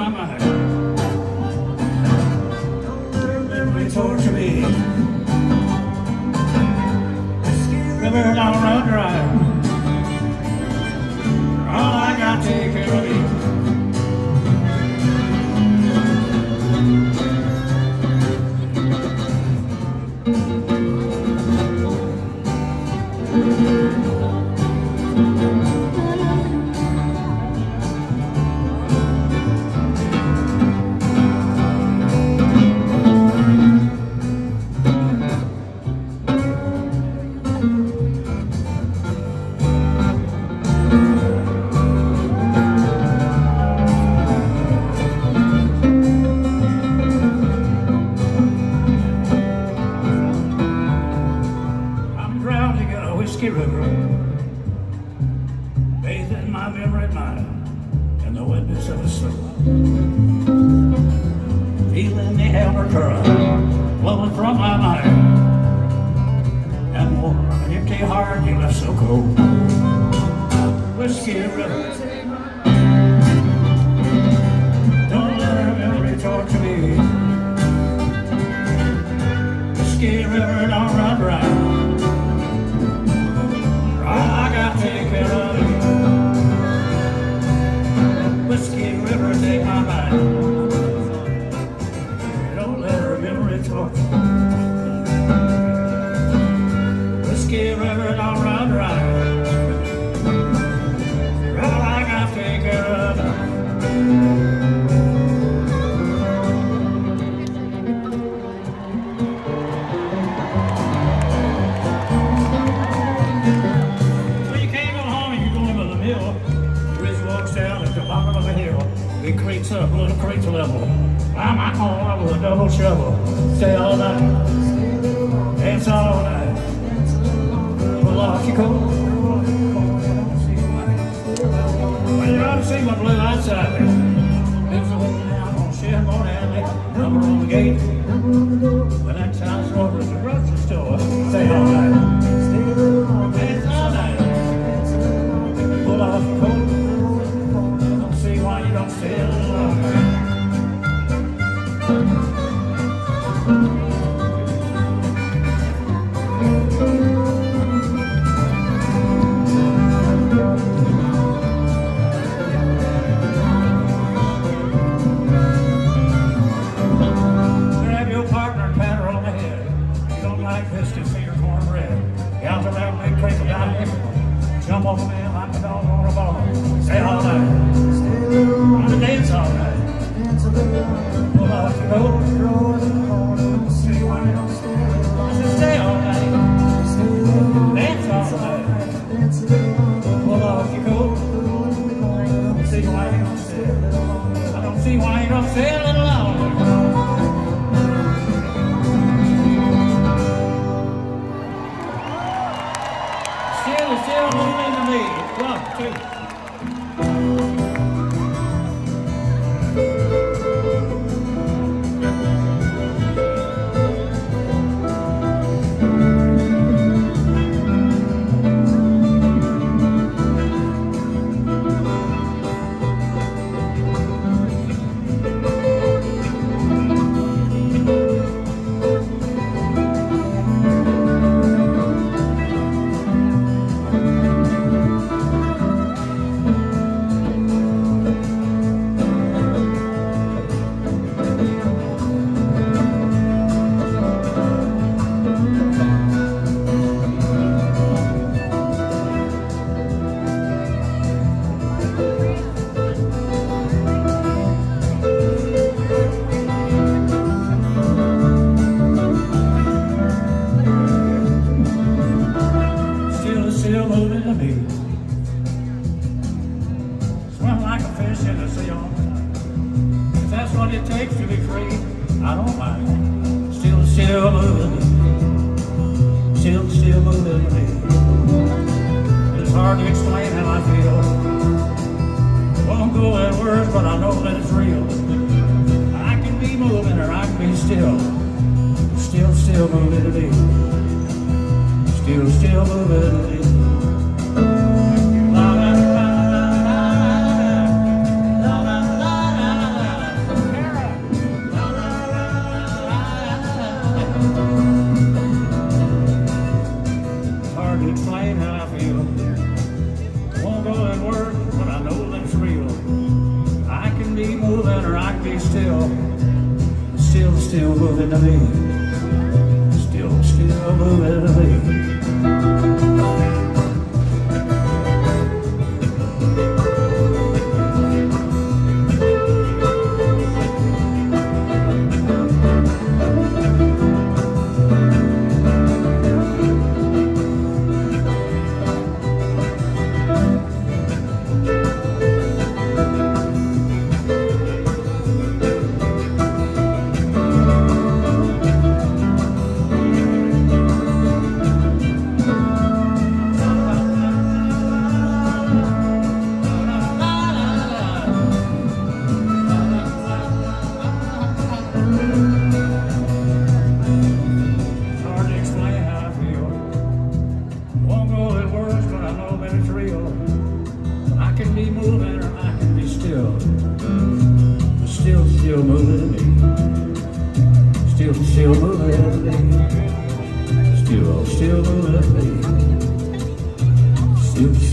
Mama. my memory mine and the witness of a soul. Feeling the hammer current blowing from my mind. And warm an empty heart you left so cold. Whiskey river. It creeps up, little creep level. I'm I call up with a double shovel. Stay all night. Dance all night. Malachico. Well, you ought to see my blue outside there. There's a woman down on Chevron Alley, number on the gate. Well, that child's crazy I live. Jump on a man like dance dog on a ball. Stay all night. Stay on the dance all night. Pull off your old loving, still, still moving. me. But it's hard to explain how I feel. Won't go in words, but I know that it's real. I can be moving or I can be still. Still, still moving to me. Still, still moving to me. Still, moving to me. Still, still moving to me. silver lovely, silk